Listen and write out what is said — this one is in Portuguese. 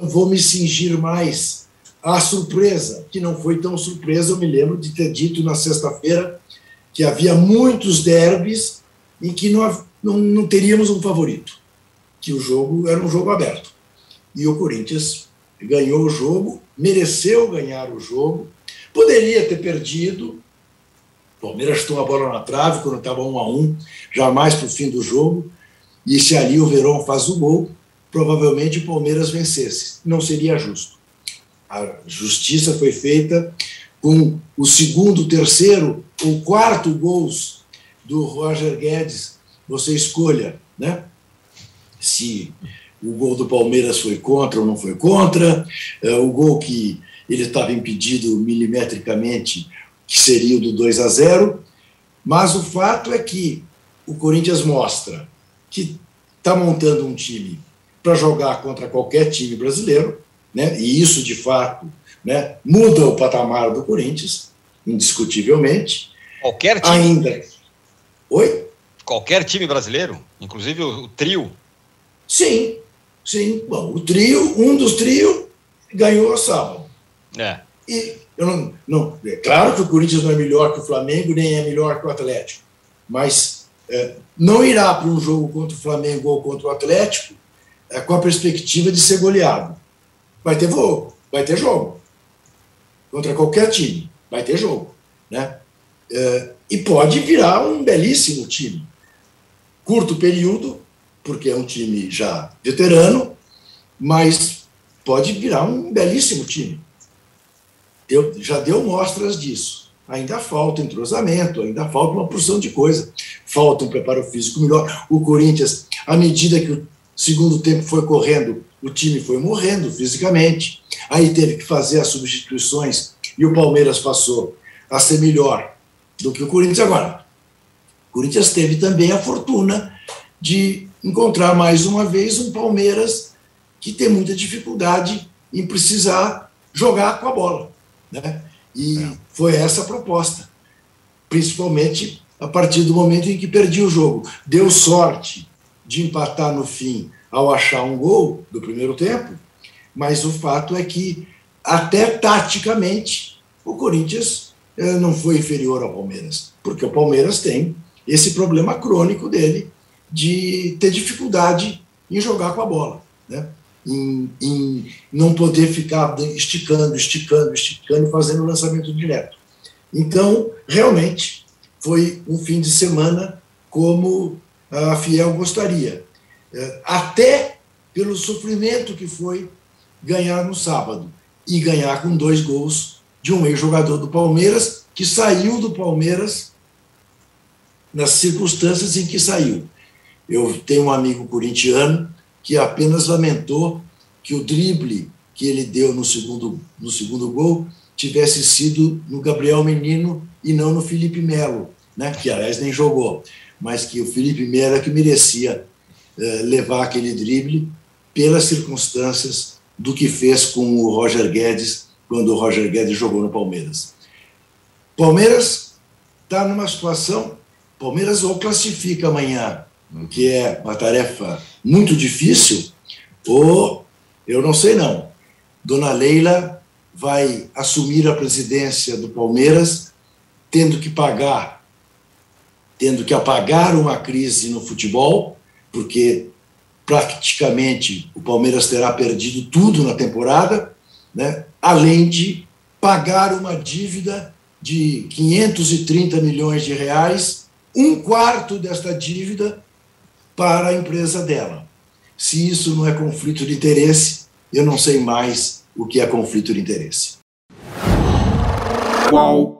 vou me cingir mais à surpresa, que não foi tão surpresa. Eu me lembro de ter dito na sexta-feira que havia muitos derbys em que não, não, não teríamos um favorito, que o jogo era um jogo aberto. E o Corinthians ganhou o jogo, mereceu ganhar o jogo, poderia ter perdido. O Palmeiras chutou a bola na trave quando estava um a um, jamais para o fim do jogo. E se ali o Verón faz o gol, provavelmente o Palmeiras vencesse. Não seria justo. A justiça foi feita com o segundo, terceiro ou quarto gols do Roger Guedes. Você escolha, né? Se o gol do Palmeiras foi contra ou não foi contra, é, o gol que ele estava impedido milimetricamente, que seria o do 2 a 0. Mas o fato é que o Corinthians mostra que está montando um time para jogar contra qualquer time brasileiro, né? e isso, de fato, né, muda o patamar do Corinthians, indiscutivelmente. Qualquer time? Ainda. Oi? Qualquer time brasileiro? Inclusive o, o trio? Sim, sim. Bom, o trio, um dos trios ganhou sábado. É. E eu não, não, é claro que o Corinthians não é melhor que o Flamengo, nem é melhor que o Atlético, mas é, não irá para um jogo contra o Flamengo ou contra o Atlético é, com a perspectiva de ser goleado. Vai ter jogo, vai ter jogo. Contra qualquer time, vai ter jogo. Né? É, e pode virar um belíssimo time. Curto período, porque é um time já veterano, mas pode virar um belíssimo time. Eu, já deu mostras disso. Ainda falta entrosamento, ainda falta uma porção de coisa. Falta um preparo físico melhor. O Corinthians, à medida que o segundo tempo foi correndo, o time foi morrendo fisicamente. Aí teve que fazer as substituições e o Palmeiras passou a ser melhor do que o Corinthians agora. O Corinthians teve também a fortuna de encontrar mais uma vez um Palmeiras que tem muita dificuldade em precisar jogar com a bola. Né? E é. foi essa a proposta, principalmente a partir do momento em que perdi o jogo. Deu sorte de empatar no fim ao achar um gol do primeiro tempo, mas o fato é que, até taticamente, o Corinthians eh, não foi inferior ao Palmeiras, porque o Palmeiras tem esse problema crônico dele de ter dificuldade em jogar com a bola, né? em, em não poder ficar esticando, esticando, esticando, fazendo lançamento direto. Então, realmente, foi um fim de semana como a Fiel gostaria. É, até pelo sofrimento que foi ganhar no sábado e ganhar com dois gols de um ex-jogador do Palmeiras que saiu do Palmeiras nas circunstâncias em que saiu. Eu tenho um amigo corintiano que apenas lamentou que o drible que ele deu no segundo, no segundo gol tivesse sido no Gabriel Menino e não no Felipe Melo, né, que aliás nem jogou mas que o Felipe Melo é que merecia eh, levar aquele drible pelas circunstâncias do que fez com o Roger Guedes quando o Roger Guedes jogou no Palmeiras. Palmeiras está numa situação, Palmeiras ou classifica amanhã, que é uma tarefa muito difícil, ou eu não sei não. Dona Leila vai assumir a presidência do Palmeiras, tendo que pagar tendo que apagar uma crise no futebol, porque praticamente o Palmeiras terá perdido tudo na temporada, né? além de pagar uma dívida de 530 milhões de reais, um quarto desta dívida para a empresa dela. Se isso não é conflito de interesse, eu não sei mais o que é conflito de interesse. Qual